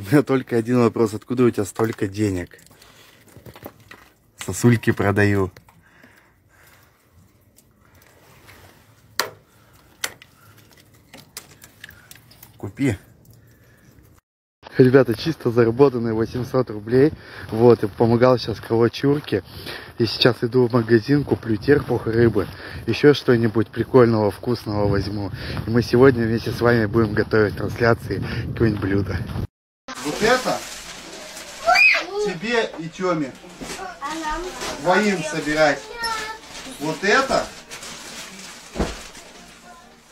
У меня только один вопрос. Откуда у тебя столько денег? Сосульки продаю. Купи. Ребята, чисто заработанные 800 рублей. Вот, и помогал сейчас калачурке. И сейчас иду в магазин, куплю терпух рыбы. Еще что-нибудь прикольного, вкусного возьму. И мы сегодня вместе с вами будем готовить трансляции какое-нибудь блюдо. Вот это тебе и Тёме. Двоим собирать. Вот это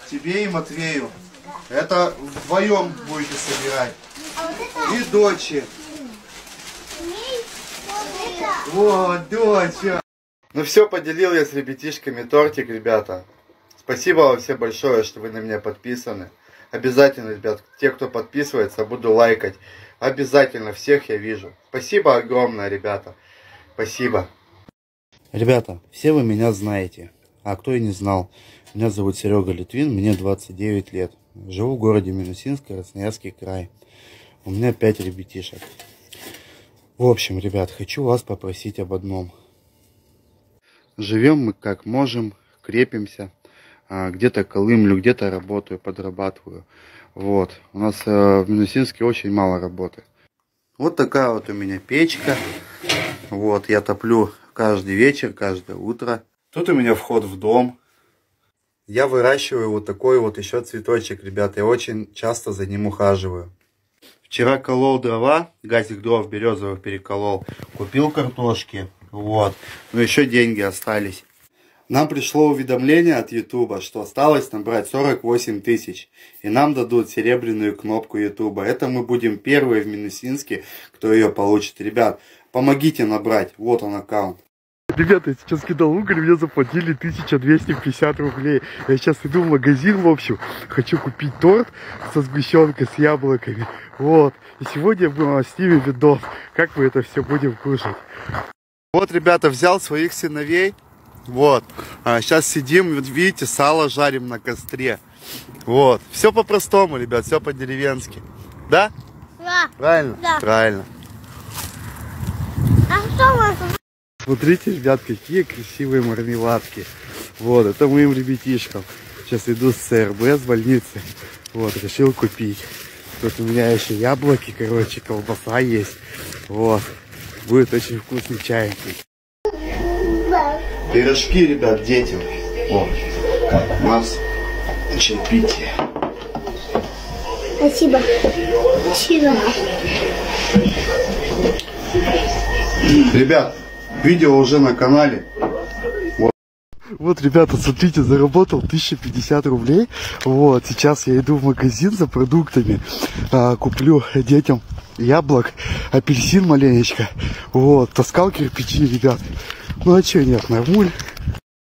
тебе и Матвею. Это вдвоем будете собирать. И дочи. Вот, доча. Ну все, поделил я с ребятишками тортик, ребята. Спасибо вам все большое, что вы на меня подписаны. Обязательно, ребят, те, кто подписывается, буду лайкать. Обязательно всех я вижу. Спасибо огромное, ребята. Спасибо. Ребята, все вы меня знаете. А кто и не знал, меня зовут Серега Литвин, мне 29 лет. Живу в городе Минусинск, Красноярский край. У меня 5 ребятишек. В общем, ребят, хочу вас попросить об одном. Живем мы как можем, крепимся. А, где-то колымлю, где-то работаю, подрабатываю. Вот. У нас э, в Минусинске очень мало работы. Вот такая вот у меня печка. Вот, я топлю каждый вечер, каждое утро. Тут у меня вход в дом. Я выращиваю вот такой вот еще цветочек, ребята. Я очень часто за ним ухаживаю. Вчера колол дрова, газик дров березовых переколол. Купил картошки, вот. Но еще деньги остались. Нам пришло уведомление от Ютуба, что осталось набрать 48 тысяч. И нам дадут серебряную кнопку Ютуба. Это мы будем первые в Минусинске, кто ее получит. Ребят, помогите набрать. Вот он аккаунт. Ребята, я сейчас кидал уголь, мне заплатили 1250 рублей. Я сейчас иду в магазин, в общем, хочу купить торт со сгущенкой, с яблоками. Вот. И сегодня будем с ними видос, как мы это все будем кушать. Вот, ребята, взял своих сыновей. Вот. А сейчас сидим, вот видите, сало жарим на костре. Вот. Все по-простому, ребят, все по-деревенски. Да? Да. Правильно? Да. Правильно. А что? Смотрите, ребят, какие красивые мармеладки. Вот, это моим ребятишкам. Сейчас иду с ЦРБ, с больницы. Вот, решил купить. Тут у меня еще яблоки, короче, колбаса есть. Вот. Будет очень вкусный чай. Пирожки, ребят, детям. О, у нас чаепитие. Спасибо. Спасибо. Ребят, видео уже на канале. Вот. Вот, ребята, смотрите, заработал 1050 рублей. Вот, сейчас я иду в магазин за продуктами. А, куплю детям яблок, апельсин маленечко. Вот, таскал кирпичи, ребят. Ну а что нет, нормуль.